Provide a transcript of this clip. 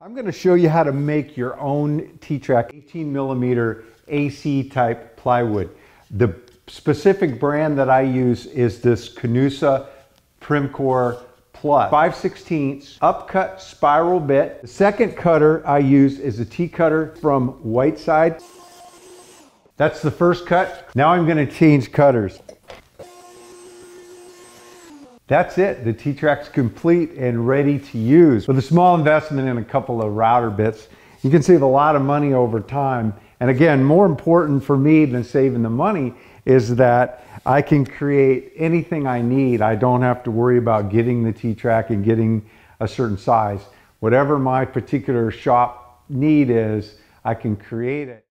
I'm going to show you how to make your own T-Track 18 millimeter AC type plywood. The specific brand that I use is this Canusa PrimeCore Plus 5 16 upcut spiral bit. The second cutter I use is a T-cutter from Whiteside. That's the first cut. Now I'm going to change cutters. That's it. The T-Track's complete and ready to use. With a small investment in a couple of router bits, you can save a lot of money over time. And again, more important for me than saving the money is that I can create anything I need. I don't have to worry about getting the T-Track and getting a certain size. Whatever my particular shop need is, I can create it.